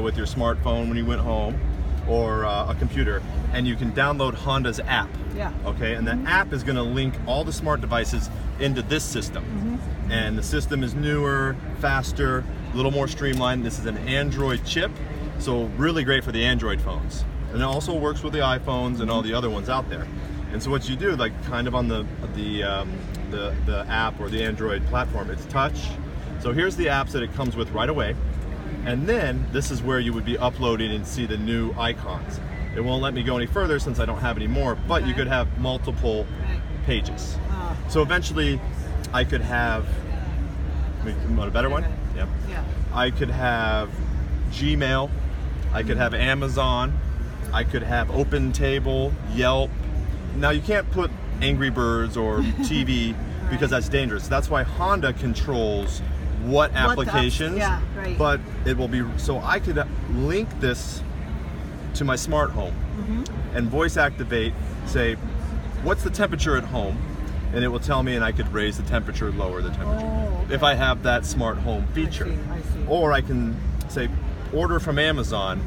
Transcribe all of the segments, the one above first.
with your smartphone when you went home or uh, a computer and you can download Honda's app. Yeah. Okay, and the app is going to link all the smart devices into this system. Mm -hmm. And the system is newer, faster, a little more streamlined. This is an Android chip, so really great for the Android phones. And it also works with the iPhones and all the other ones out there. And so what you do, like kind of on the the um, the, the app or the Android platform, it's touch. So here's the apps that it comes with right away. And then this is where you would be uploading and see the new icons. It won't let me go any further since I don't have any more, but you could have multiple pages. Ah. So eventually I could have, wait, you want a better one? Yep. Yeah. I could have Gmail, I could have Amazon, I could have Open Table, Yelp. Now you can't put Angry Birds or TV because that's dangerous. That's why Honda controls what applications. yeah, right. But it will be so I could link this to my smart home Mm-hmm. and voice activate, say, what's the temperature at home? And it will tell me and I could raise the temperature, lower the temperature. Oh, okay. If I have that smart home feature. see, I see. Or I can say, order from Amazon,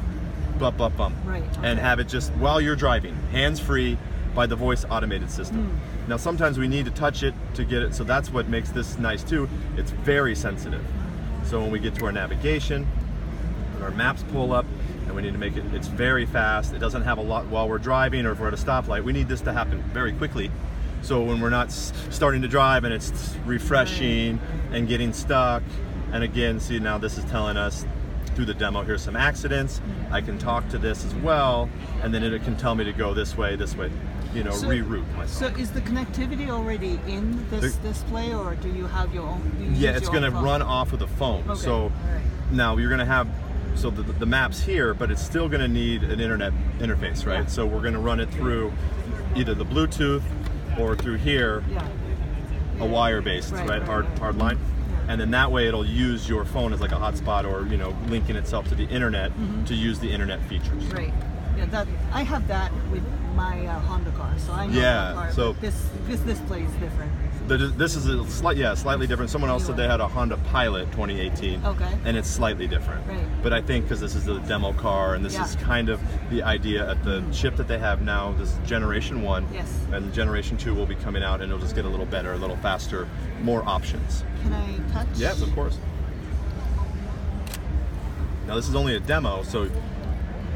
bump, bump, bump. Right, And have it just while you're driving, hands free by the voice automated system. Hmm. Now sometimes we need to touch it to get it, so that's what makes this nice too. It's very sensitive. So when we get to our navigation, when our maps pull up, and we need to make it, it's very fast. It doesn't have a lot while we're driving or if we're at a stoplight. We need this to happen very quickly. So when we're not starting to drive and it's refreshing and getting stuck, and again, see now this is telling us through the demo, here's some accidents. I can talk to this as well, and then it can tell me to go this way, this way, you know, So- reroute myself. So is the connectivity already in this The- display, or do you have your own? you Yeah, it's going to run off of the phone. Okay, So right. now you're going to have so the, the maps here, but it's still going to need an internet interface, right? Yeah. So we're going to run it through either the Bluetooth or through here Yeah. a wire based, Right, right? right, Hard right. hard line. And then that way it'll use your phone as like a hotspot or you know linking itself to the internet to use the internet features. Mm-hmm. Right. Yeah, that I have that with my uh, Honda car, so I know Yeah, that car. so- this this display is different. This is a slight, yeah, slightly different. Someone else said they had a Honda Pilot 2018, Okay. and it's slightly different. Right. But I think because this is the demo car, and this Yeah. is kind of the idea at the chip that they have now. This is Generation One, Yes. and Generation Two will be coming out, and it'll just get a little better, a little faster, more options. Can I touch? Yes, of course. Now this is only a demo, so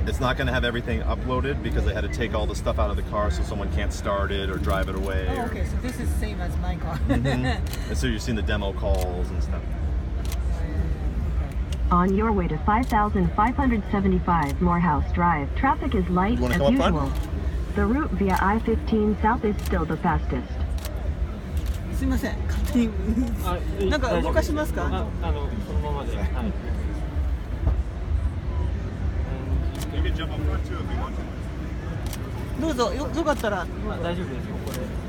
it's not going to have everything uploaded because they had to take all the stuff out of the car so someone can't start it or drive it away. Oh, or- okay. So this is same as my car. Mhm. and so you've seen the demo calls and stuff. On your way to 5575 Morehouse Drive, traffic is light You wanna as come up front? usual. The route via I-15 South is still the fastest. すみません。勝手にあいいなんか動かしますかああのそのままではい どうぞよよかったら。まあ大丈夫ですここで